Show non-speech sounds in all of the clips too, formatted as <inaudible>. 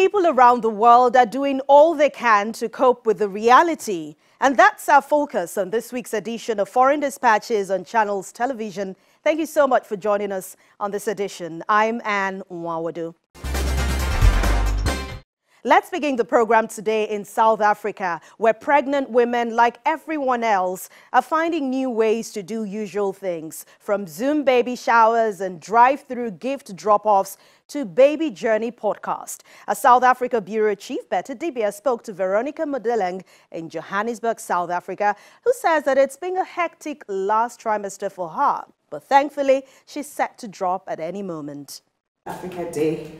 People around the world are doing all they can to cope with the reality. And that's our focus on this week's edition of Foreign Dispatches on Channels Television. Thank you so much for joining us on this edition. I'm Anne Nwawadu. Let's begin the program today in South Africa, where pregnant women, like everyone else, are finding new ways to do usual things, from Zoom baby showers and drive-through gift drop-offs to Baby Journey podcast. A South Africa Bureau Chief, Betty Dibia, spoke to Veronica Modeleng in Johannesburg, South Africa, who says that it's been a hectic last trimester for her, but thankfully, she's set to drop at any moment. Africa Day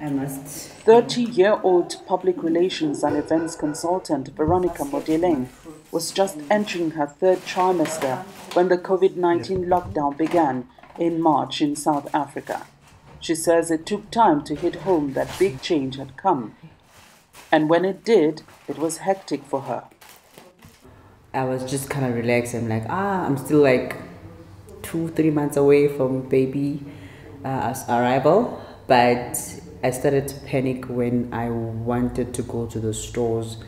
I must. 30 year old public relations and events consultant Veronica Modeleng was just entering her third trimester when the COVID 19 lockdown began in March in South Africa. She says it took time to hit home that big change had come. And when it did, it was hectic for her. I was just kind of relaxed. I'm like, ah, I'm still like two, three months away from baby uh, arrival. But I started to panic when I wanted to go to the stores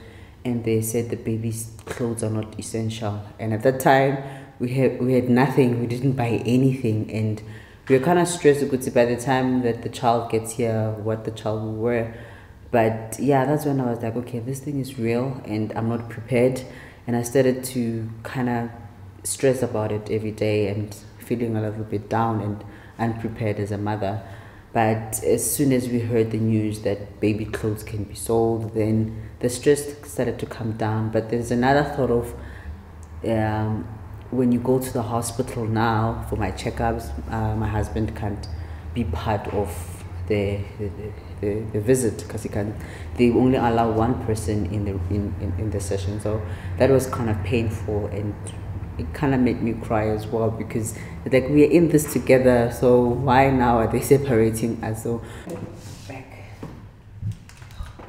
and they said the baby's clothes are not essential. And at that time, we had we had nothing. We didn't buy anything, and we were kind of stressed because by the time that the child gets here, what the child will wear. But yeah, that's when I was like, okay, this thing is real, and I'm not prepared. And I started to kind of stress about it every day and feeling a little bit down and unprepared as a mother. But as soon as we heard the news that baby clothes can be sold, then the stress started to come down. But there's another thought of um, when you go to the hospital now for my checkups, uh, my husband can't be part of the the, the, the visit because he can they only allow one person in the in, in, in the session so that was kind of painful and it kind of made me cry as well because like we're in this together so why now are they <laughs> separating us? So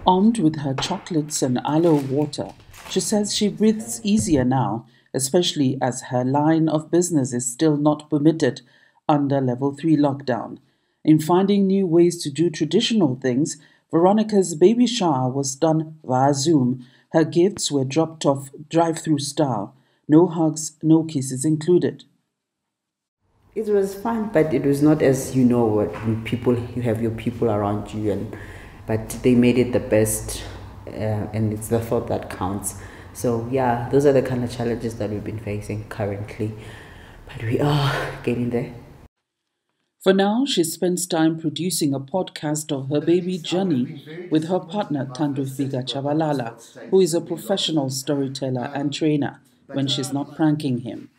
armed with her chocolates and aloe water she says she breathes easier now especially as her line of business is still not permitted under level 3 lockdown. In finding new ways to do traditional things veronica's baby shower was done via zoom. Her gifts were dropped off drive-through style no hugs, no kisses included. It was fun, but it was not as you know what people you have your people around you, and but they made it the best, uh, and it's the thought that counts. So yeah, those are the kind of challenges that we've been facing currently, but we are getting there. For now, she spends time producing a podcast of her baby journey with her partner Thandufiga Chabalala, who is a professional storyteller and trainer when she's not pranking him.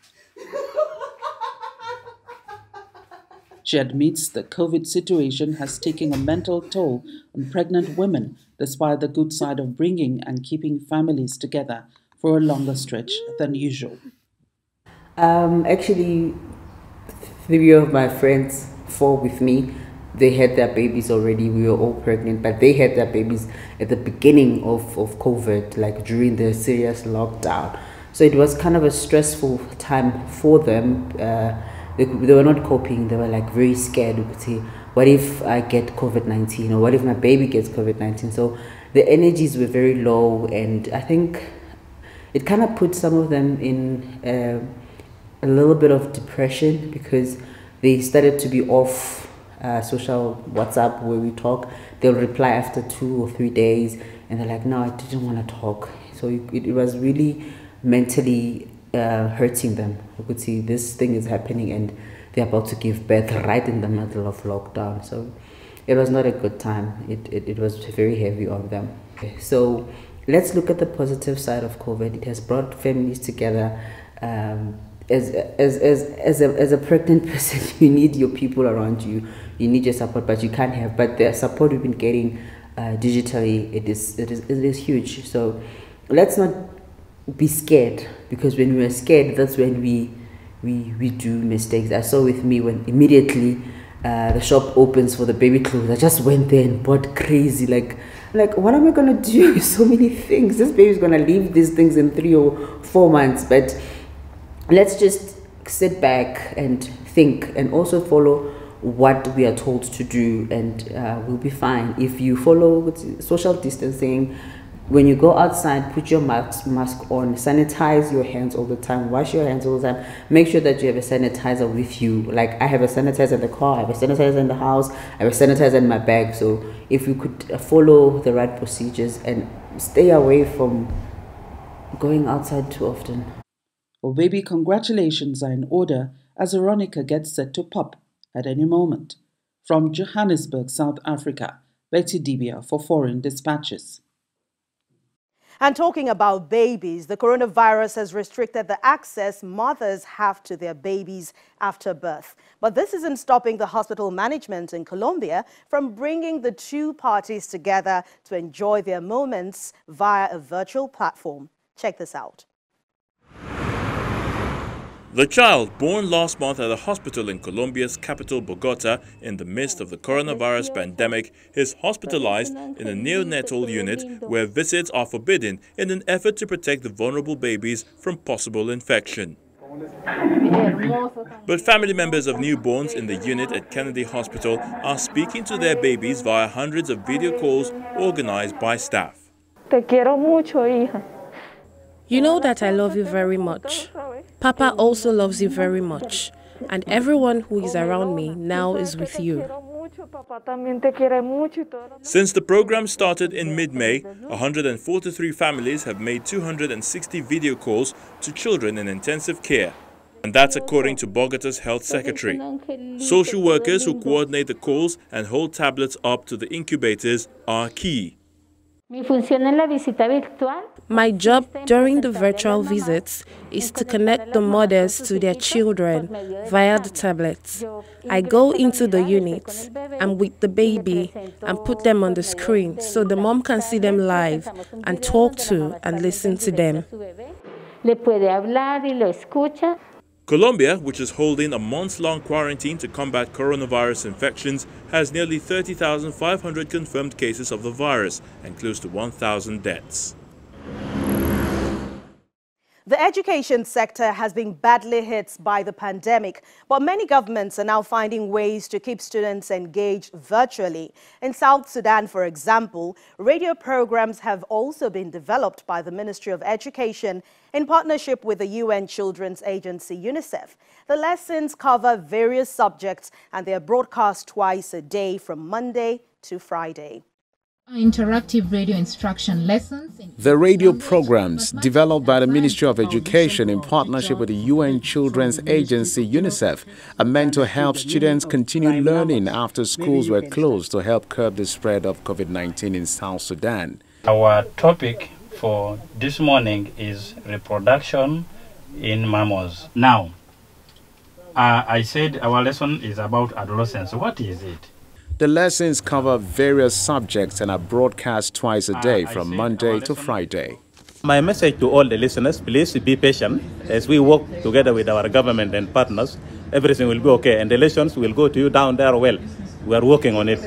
She admits the COVID situation has taken a mental toll on pregnant women, despite the good side of bringing and keeping families together for a longer stretch than usual. Um, actually, three of my friends, four with me, they had their babies already. We were all pregnant, but they had their babies at the beginning of, of COVID, like during the serious lockdown. So it was kind of a stressful time for them. Uh, they, they were not coping. They were like very scared. We could say, what if I get COVID 19 or what if my baby gets COVID 19? So the energies were very low, and I think it kind of put some of them in uh, a little bit of depression because they started to be off uh, social WhatsApp where we talk. They'll reply after two or three days, and they're like, "No, I didn't want to talk." So it, it was really mentally uh, hurting them. You could see this thing is happening and they're about to give birth right in the middle of lockdown. So it was not a good time. It, it, it was very heavy on them. So let's look at the positive side of COVID. It has brought families together. Um, as, as, as, as, a, as a pregnant <laughs> person, you need your people around you. You need your support, but you can't have. But the support we've been getting uh, digitally, it is, it, is, it is huge. So let's not be scared because when we are scared, that's when we we we do mistakes. I saw with me when immediately uh, the shop opens for the baby clothes. I just went there and bought crazy like like what am I gonna do? <laughs> so many things. This baby's gonna leave these things in three or four months. But let's just sit back and think and also follow what we are told to do and uh, we'll be fine. If you follow social distancing, when you go outside, put your mask, mask on, sanitize your hands all the time, wash your hands all the time. Make sure that you have a sanitizer with you. Like I have a sanitizer in the car, I have a sanitizer in the house, I have a sanitizer in my bag. So if you could uh, follow the right procedures and stay away from going outside too often. Well, baby, congratulations are in order as Veronica gets set to pop at any moment. From Johannesburg, South Africa, Betty Dibia for Foreign Dispatches. And talking about babies, the coronavirus has restricted the access mothers have to their babies after birth. But this isn't stopping the hospital management in Colombia from bringing the two parties together to enjoy their moments via a virtual platform. Check this out. The child, born last month at a hospital in Colombia's capital Bogota in the midst of the coronavirus pandemic, is hospitalized in a neonatal unit where visits are forbidden in an effort to protect the vulnerable babies from possible infection. But family members of newborns in the unit at Kennedy Hospital are speaking to their babies via hundreds of video calls organized by staff. Te quiero mucho, hija. You know that I love you very much. Papa also loves you very much. And everyone who is around me now is with you. Since the program started in mid-May, 143 families have made 260 video calls to children in intensive care. And that's according to Bogota's health secretary. Social workers who coordinate the calls and hold tablets up to the incubators are key. My job during the virtual visits is to connect the mothers to their children via the tablets. I go into the units and with the baby and put them on the screen so the mom can see them live and talk to and listen to them. Colombia, which is holding a months-long quarantine to combat coronavirus infections, has nearly 30,500 confirmed cases of the virus and close to 1,000 deaths. The education sector has been badly hit by the pandemic, but many governments are now finding ways to keep students engaged virtually. In South Sudan, for example, radio programs have also been developed by the Ministry of Education in partnership with the UN Children's Agency, UNICEF. The lessons cover various subjects and they are broadcast twice a day from Monday to Friday. Interactive radio instruction lessons. The radio programs developed by the Ministry of Education in partnership with the UN Children's Agency UNICEF are meant to help students continue learning after schools were closed to help curb the spread of COVID-19 in South Sudan. Our topic for this morning is reproduction in mammals. Now, uh, I said our lesson is about adolescence. What is it? The lessons cover various subjects and are broadcast twice a day from Monday to Friday. My message to all the listeners, please be patient as we work together with our government and partners. Everything will be okay and the lessons will go to you down there well. We are working on it.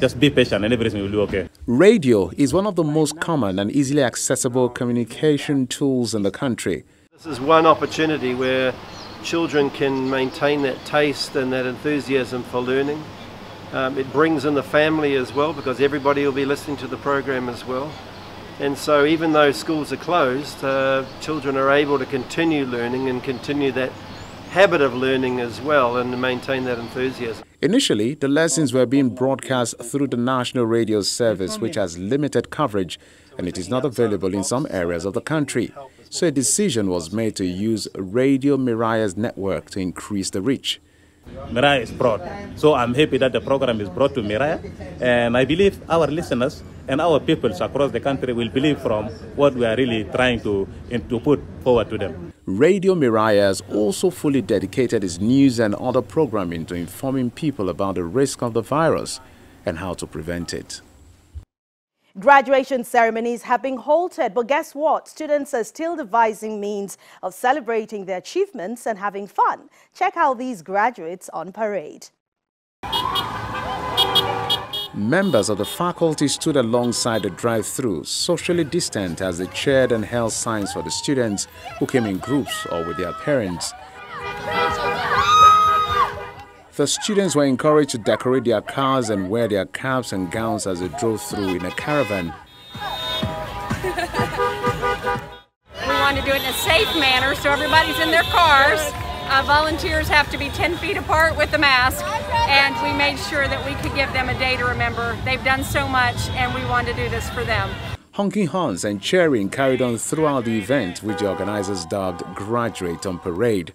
Just be patient and everything will be okay. Radio is one of the most common and easily accessible communication tools in the country. This is one opportunity where children can maintain that taste and that enthusiasm for learning. Um, it brings in the family as well because everybody will be listening to the program as well. And so even though schools are closed, uh, children are able to continue learning and continue that habit of learning as well and maintain that enthusiasm. Initially, the lessons were being broadcast through the National Radio Service, which has limited coverage and it is not available in some areas of the country. So a decision was made to use Radio Miraya's network to increase the reach. Miraya is brought. So I'm happy that the program is brought to Miraya. And I believe our listeners and our peoples across the country will believe from what we are really trying to, to put forward to them. Radio Miraya has also fully dedicated its news and other programming to informing people about the risk of the virus and how to prevent it. Graduation ceremonies have been halted, but guess what? Students are still devising means of celebrating their achievements and having fun. Check out these graduates on parade. Members of the faculty stood alongside the drive-through, socially distant as they cheered and held signs for the students who came in groups or with their parents. The students were encouraged to decorate their cars and wear their caps and gowns as they drove through in a caravan. We want to do it in a safe manner so everybody's in their cars. Uh, volunteers have to be 10 feet apart with the mask and we made sure that we could give them a day to remember. They've done so much and we want to do this for them. Honking horns and cheering carried on throughout the event, which the organizers dubbed Graduate on Parade.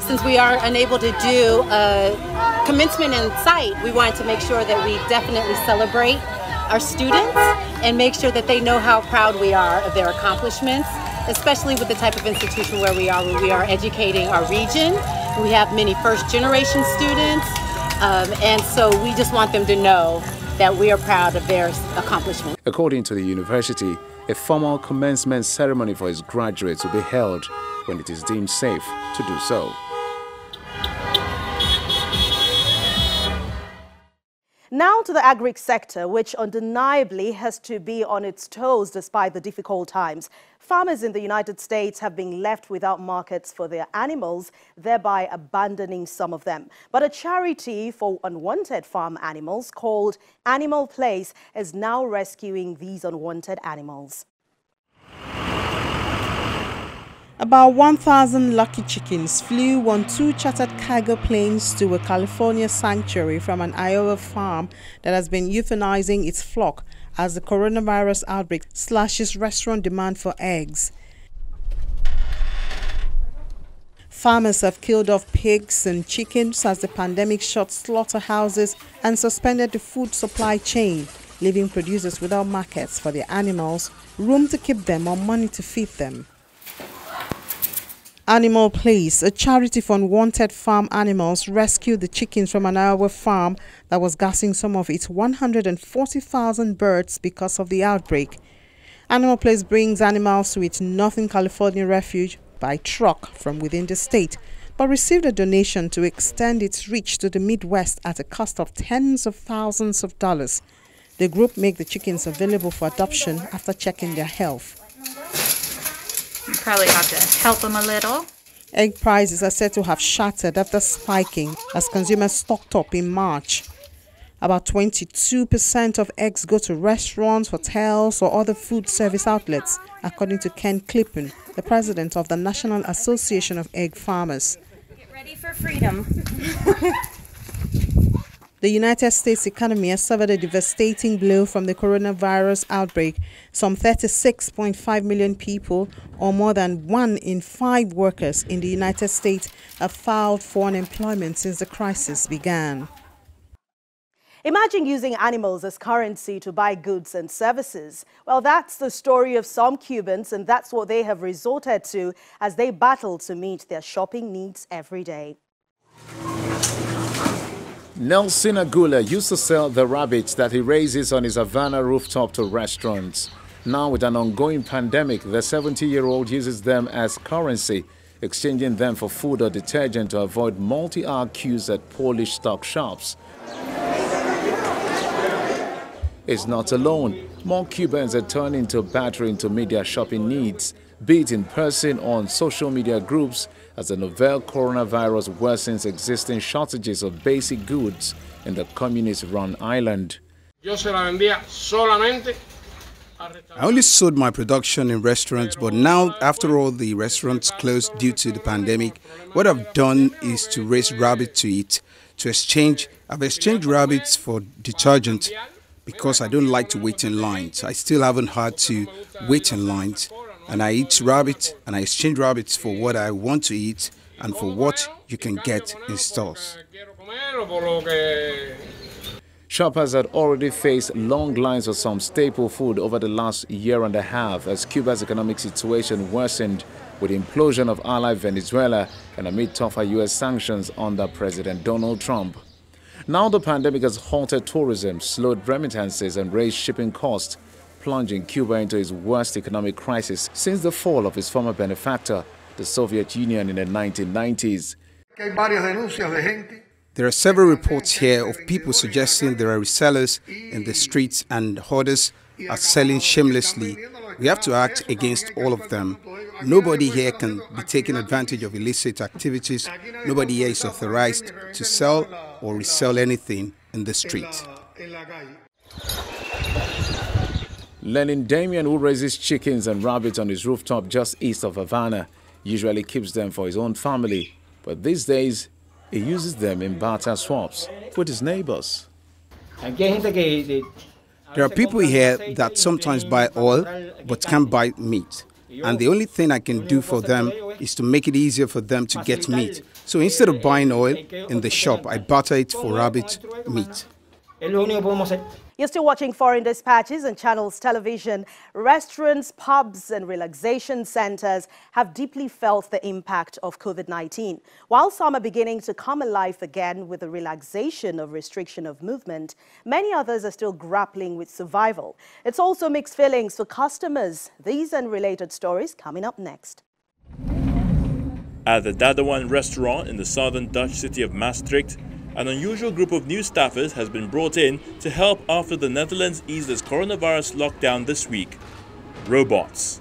Since we are unable to do a commencement in sight, we wanted to make sure that we definitely celebrate our students and make sure that they know how proud we are of their accomplishments, especially with the type of institution where we are, where we are educating our region. We have many first generation students, um, and so we just want them to know that we are proud of their accomplishments. According to the university, a formal commencement ceremony for its graduates will be held when it is deemed safe to do so. Now to the agri sector, which undeniably has to be on its toes despite the difficult times. Farmers in the United States have been left without markets for their animals, thereby abandoning some of them. But a charity for unwanted farm animals called Animal Place is now rescuing these unwanted animals. About 1,000 lucky chickens flew on two chartered cargo planes to a California sanctuary from an Iowa farm that has been euthanizing its flock as the coronavirus outbreak slashes restaurant demand for eggs. Farmers have killed off pigs and chickens as the pandemic shut slaughterhouses and suspended the food supply chain, leaving producers without markets for their animals, room to keep them, or money to feed them. Animal Place, a charity for unwanted farm animals, rescued the chickens from an Iowa farm that was gassing some of its 140,000 birds because of the outbreak. Animal Place brings animals to its Northern California refuge by truck from within the state, but received a donation to extend its reach to the Midwest at a cost of tens of thousands of dollars. The group make the chickens available for adoption after checking their health. You probably have to help them a little. Egg prices are said to have shattered after spiking as consumers stocked up in March. About 22% of eggs go to restaurants, hotels, or other food service outlets, according to Ken Klippen, the president of the National Association of Egg Farmers. Get ready for freedom. <laughs> The United States economy has suffered a devastating blow from the coronavirus outbreak. Some 36.5 million people, or more than one in five workers in the United States, have filed for unemployment since the crisis began. Imagine using animals as currency to buy goods and services. Well, that's the story of some Cubans, and that's what they have resorted to as they battle to meet their shopping needs every day. Nelson Agula used to sell the rabbits that he raises on his Havana rooftop to restaurants. Now, with an ongoing pandemic, the 70 year old uses them as currency, exchanging them for food or detergent to avoid multi hour queues at Polish stock shops. It's not alone. More Cubans are turning to battering to their shopping needs, be it in person or on social media groups as the novel coronavirus worsens existing shortages of basic goods in the communist-run island. I only sold my production in restaurants, but now, after all the restaurants closed due to the pandemic, what I've done is to raise rabbit to eat, to exchange. I've exchanged rabbits for detergent because I don't like to wait in lines. I still haven't had to wait in lines and I eat rabbit and I exchange rabbits for what I want to eat and for what you can get in stores. Shoppers had already faced long lines for some staple food over the last year and a half as Cuba's economic situation worsened with the implosion of ally Venezuela and amid tougher U.S. sanctions under President Donald Trump. Now the pandemic has halted tourism, slowed remittances and raised shipping costs plunging Cuba into its worst economic crisis since the fall of its former benefactor, the Soviet Union in the 1990s. There are several reports here of people suggesting there are resellers in the streets and hoarders are selling shamelessly We have to act against all of them. Nobody here can be taking advantage of illicit activities. Nobody here is authorized to sell or resell anything in the street. Lenin Damien, who raises chickens and rabbits on his rooftop just east of Havana, usually keeps them for his own family, but these days he uses them in barter swaps with his neighbors. There are people here that sometimes buy oil but can't buy meat. And the only thing I can do for them is to make it easier for them to get meat. So instead of buying oil in the shop, I barter it for rabbit meat. You're still watching Foreign Dispatches and Channels Television. Restaurants, pubs and relaxation centers have deeply felt the impact of COVID-19. While some are beginning to come alive again with the relaxation of restriction of movement, many others are still grappling with survival. It's also mixed feelings for customers. These and related stories coming up next. At the Dadawan restaurant in the southern Dutch city of Maastricht, an unusual group of new staffers has been brought in to help after the Netherlands eased its coronavirus lockdown this week. Robots.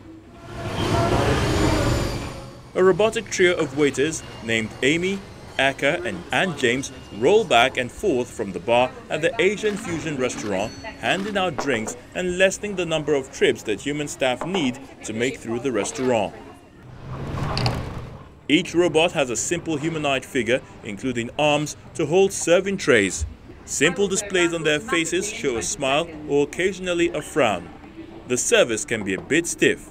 A robotic trio of waiters named Amy, Aka and Ann James roll back and forth from the bar at the Asian Fusion restaurant, handing out drinks and lessening the number of trips that human staff need to make through the restaurant. Each robot has a simple humanoid figure, including arms, to hold serving trays. Simple displays on their faces show a smile or occasionally a frown. The service can be a bit stiff.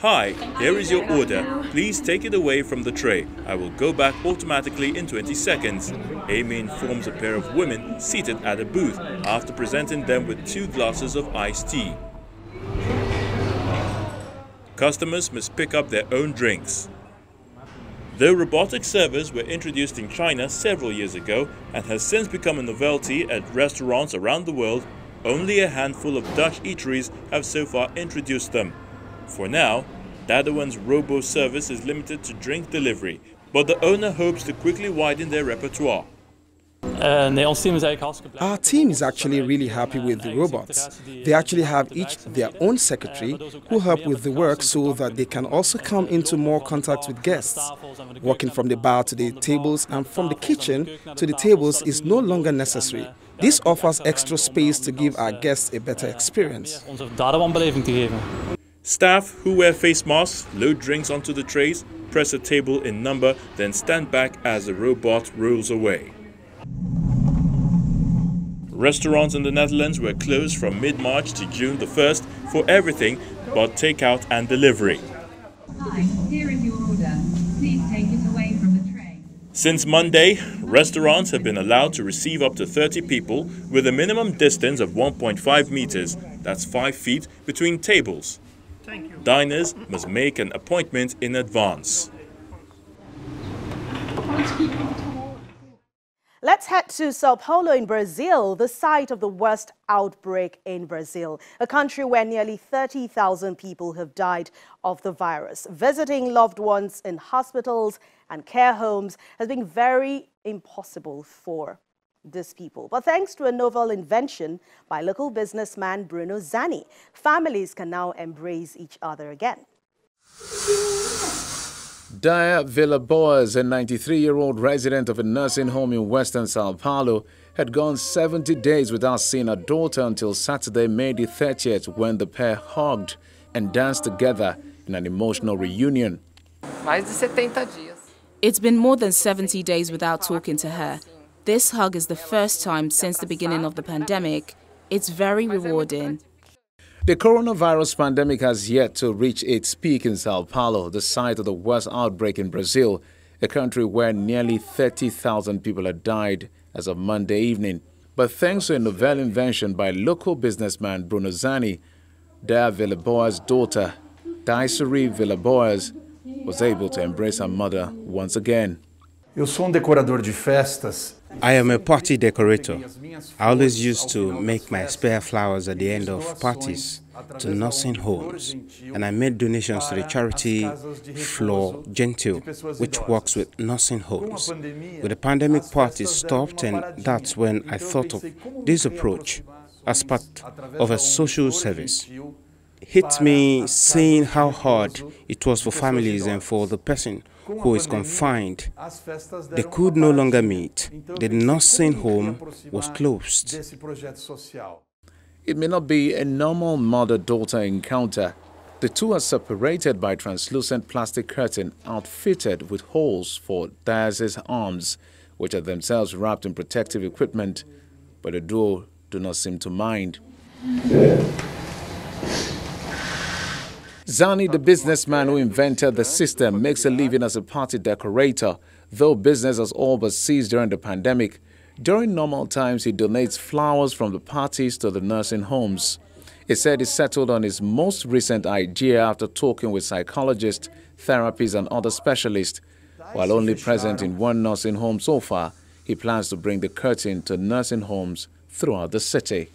Hi, here is your order. Please take it away from the tray. I will go back automatically in 20 seconds. Amy informs a pair of women seated at a booth after presenting them with two glasses of iced tea. Customers must pick up their own drinks. Though robotic servers were introduced in China several years ago and has since become a novelty at restaurants around the world, only a handful of Dutch eateries have so far introduced them. For now, Dadawan's robo service is limited to drink delivery, but the owner hopes to quickly widen their repertoire. Our team is actually really happy with the robots. They actually have each their own secretary who help with the work so that they can also come into more contact with guests. Working from the bar to the tables and from the kitchen to the tables is no longer necessary. This offers extra space to give our guests a better experience. Staff who wear face masks load drinks onto the trays, press a table in number, then stand back as the robot rolls away. Restaurants in the Netherlands were closed from mid-March to June the 1st for everything but takeout and delivery. Hi, here is your order. Please take it away from the tray. Since Monday, restaurants have been allowed to receive up to 30 people with a minimum distance of 1.5 meters, that's 5 feet, between tables. Diners must make an appointment in advance. Let's head to Sao Paulo in Brazil, the site of the worst outbreak in Brazil, a country where nearly 30,000 people have died of the virus. Visiting loved ones in hospitals and care homes has been very impossible for these people. But thanks to a novel invention by local businessman Bruno Zani, families can now embrace each other again. Dia Villaboas, a 93-year-old resident of a nursing home in western Sao Paulo, had gone 70 days without seeing her daughter until Saturday, May the 30th, when the pair hugged and danced together in an emotional reunion. It's been more than 70 days without talking to her. This hug is the first time since the beginning of the pandemic. It's very rewarding. The coronavirus pandemic has yet to reach its peak in Sao Paulo, the site of the worst outbreak in Brazil, a country where nearly 30,000 people had died as of Monday evening. But thanks to a novel invention by local businessman Bruno Zani, Dia Villaboas' daughter, Daisuri Villaboas, was able to embrace her mother once again. Eu sou um decorador de festas I am a party decorator. I always used to make my spare flowers at the end of parties to nursing homes, and I made donations to the charity Flor Gentil, which works with nursing homes. With the pandemic parties stopped, and that's when I thought of this approach as part of a social service. hit me seeing how hard it was for families and for the person who is confined. They could no longer meet. The nursing home was closed. It may not be a normal mother-daughter encounter. The two are separated by translucent plastic curtain outfitted with holes for Diaz's arms, which are themselves wrapped in protective equipment, but the duo do not seem to mind. Zani, the businessman who invented the system, makes a living as a party decorator, though business has all but ceased during the pandemic. During normal times, he donates flowers from the parties to the nursing homes. He said he settled on his most recent idea after talking with psychologists, therapists, and other specialists. While only present in one nursing home so far, he plans to bring the curtain to nursing homes throughout the city.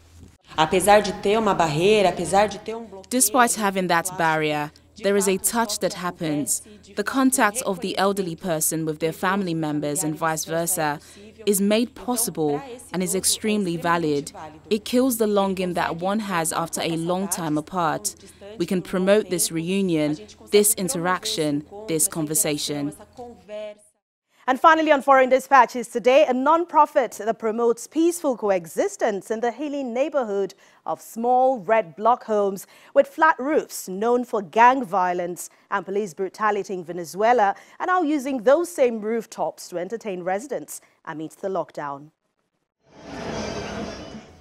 Despite having that barrier, there is a touch that happens. The contact of the elderly person with their family members and vice versa is made possible and is extremely valid. It kills the longing that one has after a long time apart. We can promote this reunion, this interaction, this conversation. And finally, on Foreign Dispatches today, a non-profit that promotes peaceful coexistence in the Healing neighborhood of small red block homes with flat roofs known for gang violence and police brutality in Venezuela are now using those same rooftops to entertain residents amidst the lockdown.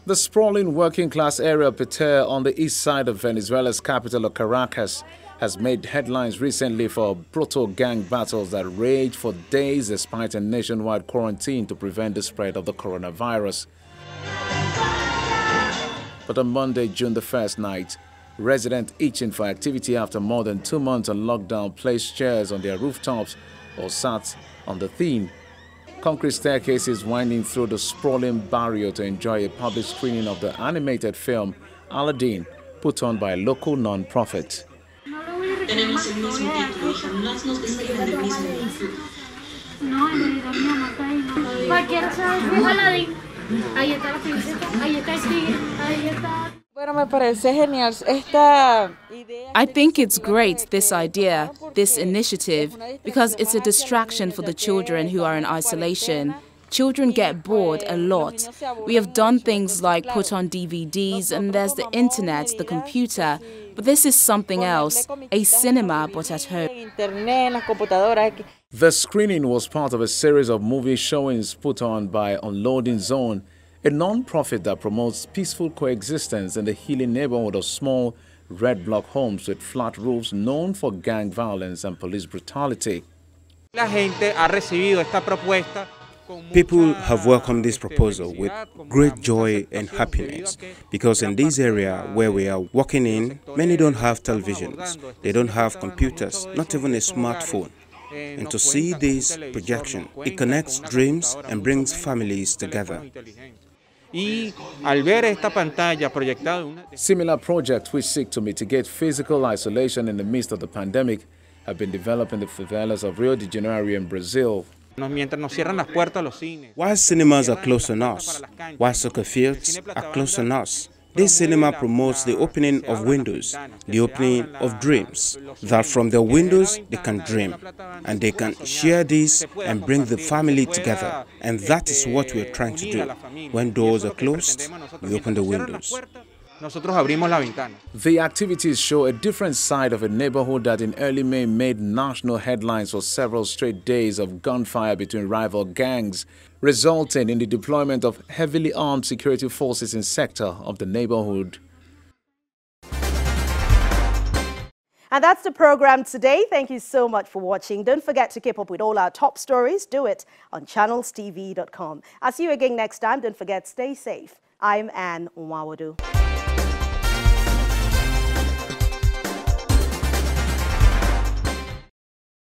The sprawling working-class area of Petare on the east side of Venezuela's capital of Caracas has made headlines recently for brutal gang battles that raged for days despite a nationwide quarantine to prevent the spread of the coronavirus. But on Monday, June the 1st night, residents itching for activity after more than two months on lockdown placed chairs on their rooftops or sat on the theme. Concrete staircases winding through the sprawling barrio to enjoy a public screening of the animated film Aladdin, put on by a local non-profit tenemos el mismo título, jamás nos describen del mismo No, en realidad mi mamá está ahí. Cualquiera sabe Aladdin. Ahí está la princesa, ahí está el tigre, ahí está. I think it's great, this idea, this initiative, because it's a distraction for the children who are in isolation. Children get bored a lot. We have done things like put on DVDs, and there's the internet, the computer, but this is something else, a cinema but at home. The screening was part of a series of movie showings put on by Unloading Zone, a non-profit that promotes peaceful coexistence in the healing neighborhood of small red block homes with flat roofs known for gang violence and police brutality. La gente ha recibido esta propuesta People have welcomed this proposal with great joy and happiness because in this area where we are working in, many don't have televisions, they don't have computers, not even a smartphone. And to see this projection, it connects dreams and brings families together. Similar projects which seek to mitigate physical isolation in the midst of the pandemic have been developed in the favelas of Rio de Janeiro in Brazil while cinemas are close on us, while soccer fields are close on us, this cinema promotes the opening of windows, the opening of dreams, that from their windows they can dream, and they can share this and bring the family together. And that is what we are trying to do. When doors are closed, we open the windows. Nosotros abrimos la ventana. The activities show a different side of a neighborhood that in early May made national headlines for several straight days of gunfire between rival gangs, resulting in the deployment of heavily armed security forces in sector of the neighborhood. And that's the program today. Thank you so much for watching. Don't forget to keep up with all our top stories. Do it on channelstv.com. I'll see you again next time. Don't forget, stay safe. I'm Anne Nwawadu.